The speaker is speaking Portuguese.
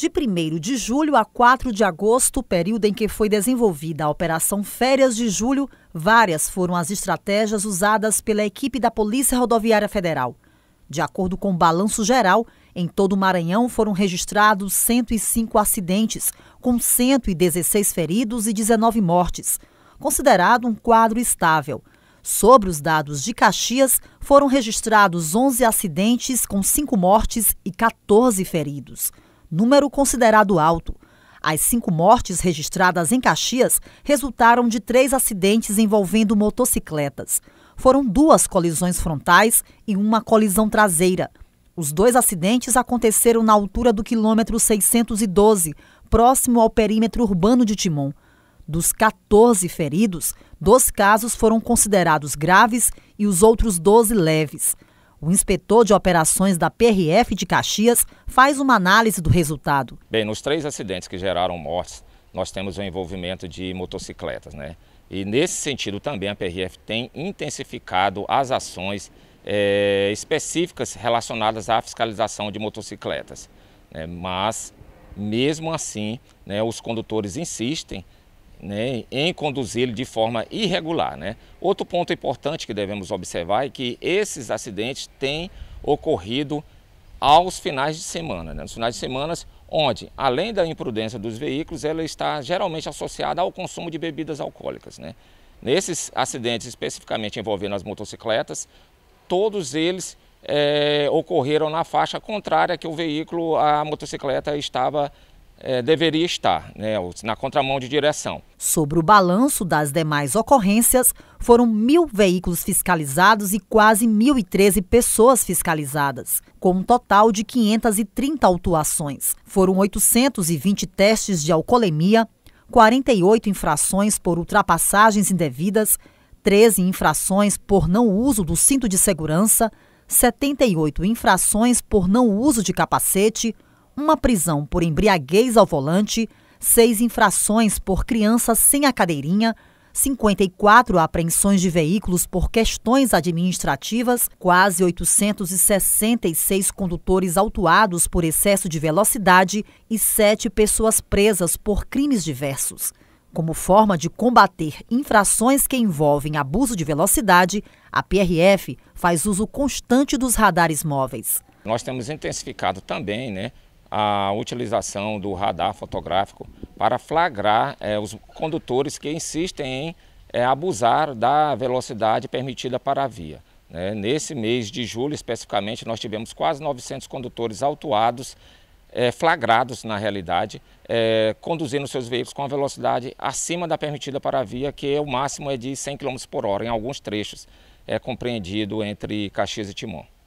De 1 de julho a 4 de agosto, período em que foi desenvolvida a Operação Férias de Julho, várias foram as estratégias usadas pela equipe da Polícia Rodoviária Federal. De acordo com o balanço geral, em todo o Maranhão foram registrados 105 acidentes, com 116 feridos e 19 mortes, considerado um quadro estável. Sobre os dados de Caxias, foram registrados 11 acidentes, com 5 mortes e 14 feridos número considerado alto. As cinco mortes registradas em Caxias resultaram de três acidentes envolvendo motocicletas. Foram duas colisões frontais e uma colisão traseira. Os dois acidentes aconteceram na altura do quilômetro 612, próximo ao perímetro urbano de Timon. Dos 14 feridos, dois casos foram considerados graves e os outros 12 leves. O inspetor de operações da PRF de Caxias faz uma análise do resultado. Bem, nos três acidentes que geraram mortes, nós temos o envolvimento de motocicletas, né? E nesse sentido também a PRF tem intensificado as ações é, específicas relacionadas à fiscalização de motocicletas. Né? Mas, mesmo assim, né, os condutores insistem né, em conduzi-lo de forma irregular. Né? Outro ponto importante que devemos observar é que esses acidentes têm ocorrido aos finais de semana, né? nos finais de semana onde, além da imprudência dos veículos, ela está geralmente associada ao consumo de bebidas alcoólicas. Né? Nesses acidentes especificamente envolvendo as motocicletas, todos eles é, ocorreram na faixa contrária que o veículo, a motocicleta estava é, deveria estar, né, na contramão de direção. Sobre o balanço das demais ocorrências, foram mil veículos fiscalizados e quase 1.013 pessoas fiscalizadas, com um total de 530 autuações. Foram 820 testes de alcoolemia, 48 infrações por ultrapassagens indevidas, 13 infrações por não uso do cinto de segurança, 78 infrações por não uso de capacete, uma prisão por embriaguez ao volante, seis infrações por criança sem a cadeirinha, 54 apreensões de veículos por questões administrativas, quase 866 condutores autuados por excesso de velocidade e sete pessoas presas por crimes diversos. Como forma de combater infrações que envolvem abuso de velocidade, a PRF faz uso constante dos radares móveis. Nós temos intensificado também né, a utilização do radar fotográfico para flagrar é, os condutores que insistem em é, abusar da velocidade permitida para a via. Né? Nesse mês de julho, especificamente, nós tivemos quase 900 condutores autuados, é, flagrados na realidade, conduzindo seus veículos com a velocidade acima da permitida para a via, que o máximo é de 100 km por hora, em alguns trechos, é compreendido entre Caxias e Timon.